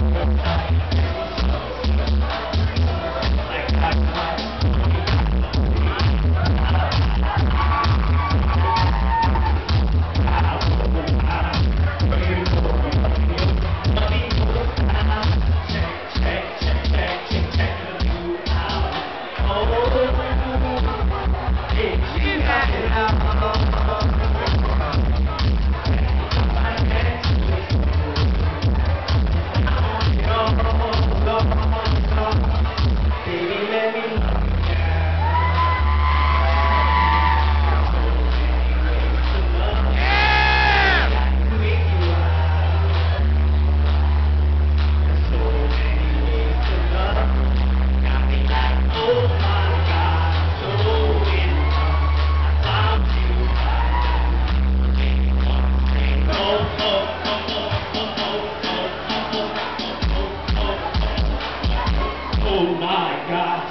She's back in the house. God.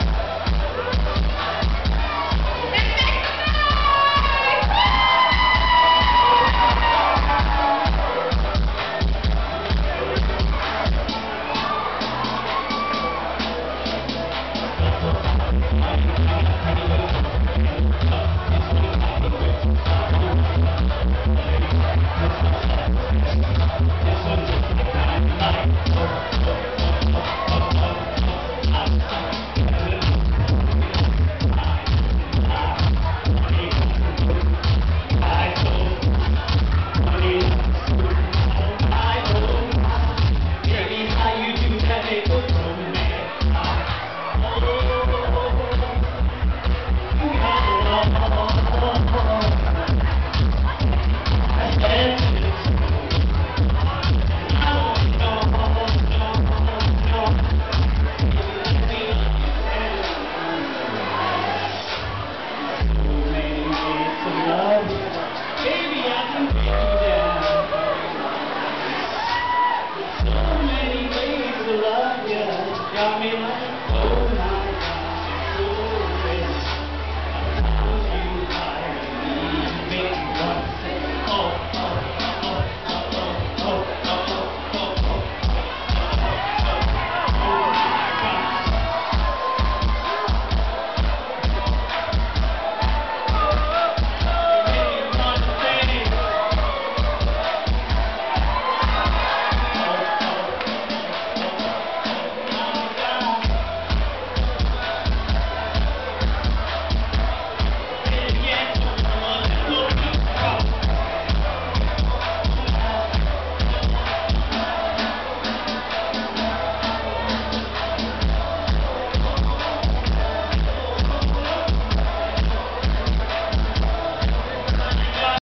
homem